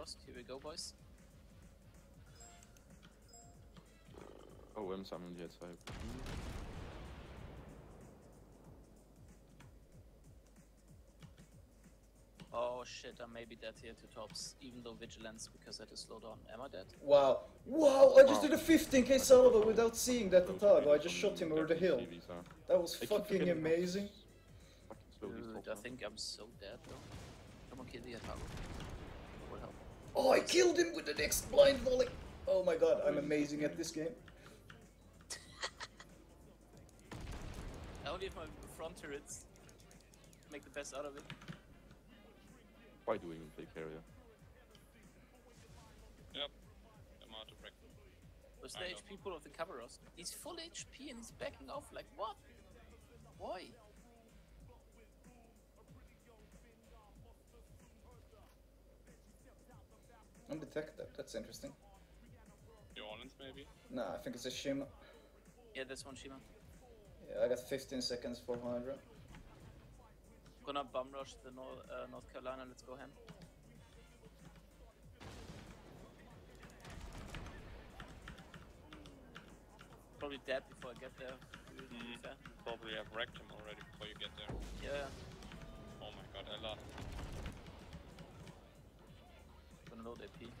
us. Here we go, boys. Oh, hvem samler de her tre? Oh shit, I may be dead here to tops, even though vigilance because I had to slow down. Am I dead? Wow. Wow, I just did a 15k salvo without seeing that Atago. I just shot him over the hill. That was fucking amazing. Fucking slow these Dude, I think I'm so dead though. Come on, kill the Atago. Will help. Oh, I killed him with the next blind volley. Oh my god, I'm amazing at this game. I only have my front turrets. Make the best out of it. Why do we even play carrier? Yep. I'm out of breakfast. Where's I the know. HP pool of the cover us? He's full HP and he's backing off. Like what? Why? Undetected, that's interesting. New Orleans, maybe? Nah, I think it's a shim. Yeah, this one Shima. Yeah, I got 15 seconds for Hydro. Gonna bum rush the North, uh, North Carolina. Let's go ham. Probably dead before I get there. To be Mhm. Probably have wrecked him already before you get there. Yeah. Oh my god, I lost. Gonna load AP.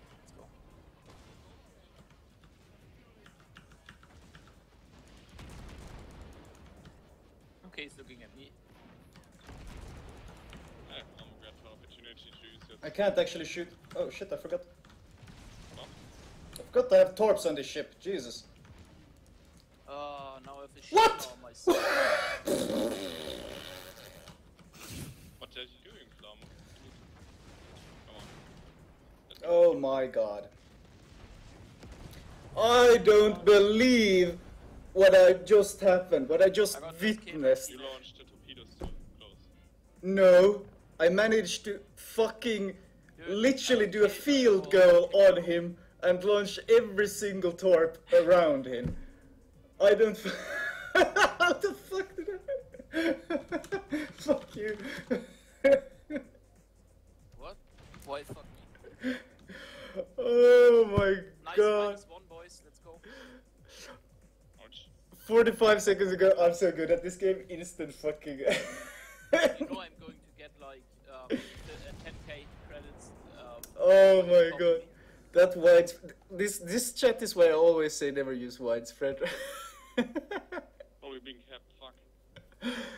Let's go. Okay, he's looking at me. Yeah, I'm got an opportunity to use it. I can't actually shoot. Oh shit, I forgot. Well, I forgot to have torps on this ship. Jesus. Oh, now I have to shoot What? all myself. what are you doing, Flam? Come on. Let's go. Oh my god. I don't believe what I just happened, what I just I got this kid. witnessed. You launched the torpedoes close. No, I managed to fucking Dude, literally do a field goal on him and launch every single torp around him. I don't. How the fuck did I? fuck you. What? Why fuck me? oh my Nice god one, boys. Let's go. Ouch. 45 seconds ago, I'm so good at this game. Instant fucking. You know I'm going to get like um, uh, 10k credits. Um, oh my copy. god. That wide. This this chat is why I always say never use widespread. Probably being kept, fuck.